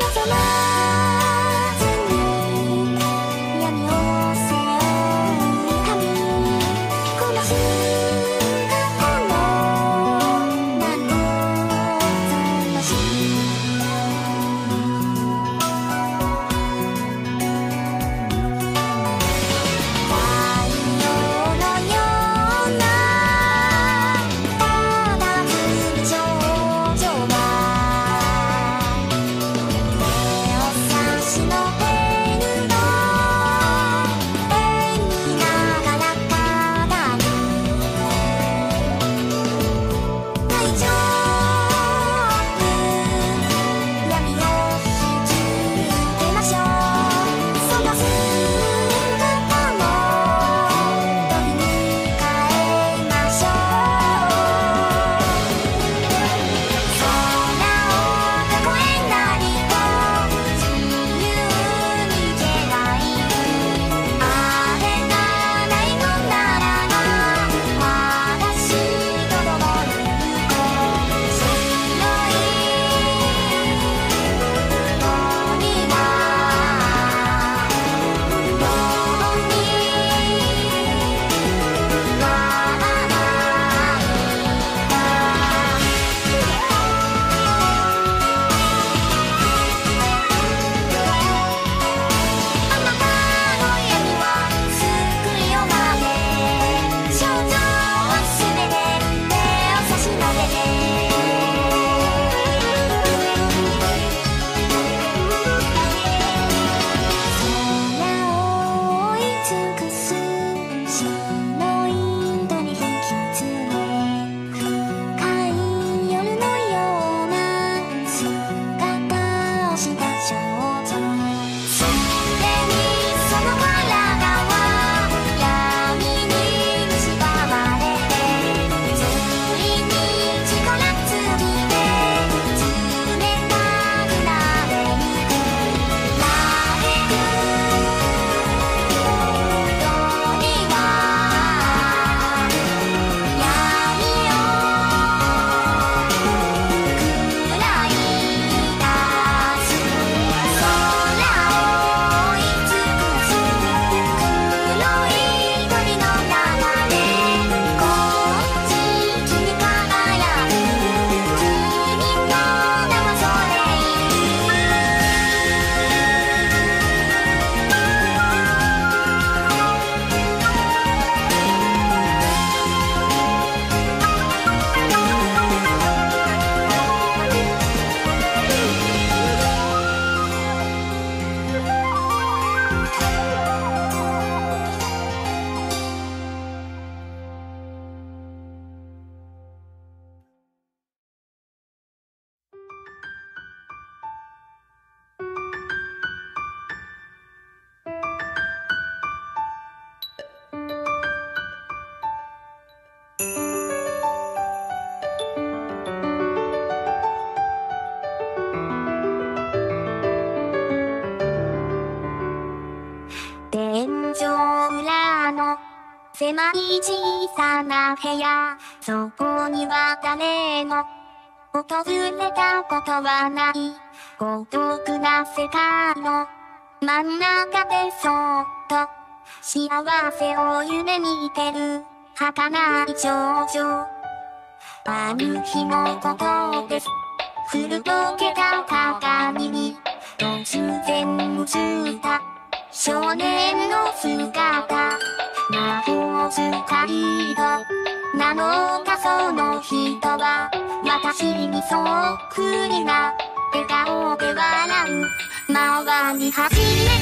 Come on. 狭い小さな部屋、そこには誰も訪れたことはない、孤独な世界の真ん中でそっと幸せを夢見てる儚い少女。ある日のことです。古ぼけた鏡に突然映っスカリードなのかその人は私にそっくりな笑顔で笑う。回り始め